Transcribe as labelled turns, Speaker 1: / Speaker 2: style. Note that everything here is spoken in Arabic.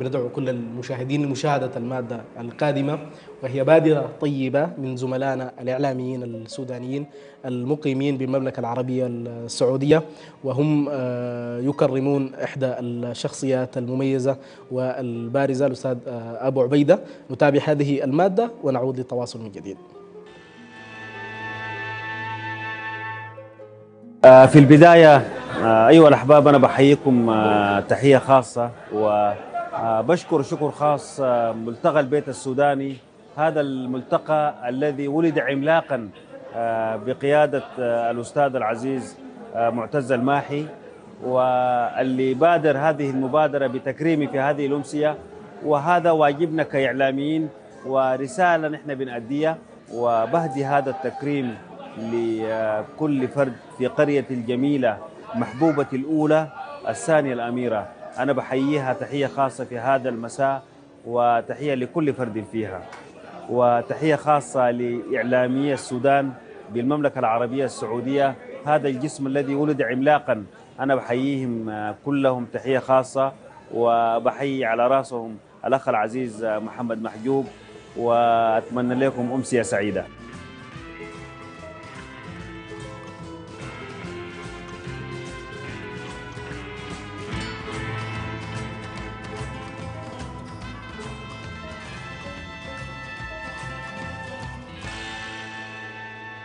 Speaker 1: بندعو كل المشاهدين لمشاهدة المادة القادمة وهي بادرة طيبة من زملائنا الإعلاميين السودانيين المقيمين بالمملكة العربية السعودية وهم آه، يكرمون إحدى الشخصيات المميزة والبارزة الأستاذ آه، أبو عبيدة. نتابع هذه المادة ونعود للتواصل من جديد.
Speaker 2: آه، في البداية أيها الأحباب أنا بحييكم تحية خاصة وبشكر شكر خاص آه، ملتقى البيت السوداني هذا الملتقى الذي ولد عملاقا آه، بقيادة آه، الأستاذ العزيز آه، معتز الماحي. واللي بادر هذه المبادرة بتكريمي في هذه الأمسية. وهذا واجبنا كإعلاميين ورسالة نحن بنأديها. وبهدي هذا التكريم لكل فرد في قرية الجميلة محبوبة الأولى الثانية الأميرة. أنا بحييها تحية خاصة في هذا المساء وتحية لكل فرد فيها وتحية خاصة لإعلامية السودان بالمملكة العربية السعودية. هذا الجسم الذي ولد عملاقا. أنا بحييهم كلهم تحية خاصة وبحيي على رأسهم الأخ العزيز محمد محجوب وأتمنى لكم أمسية سعيدة.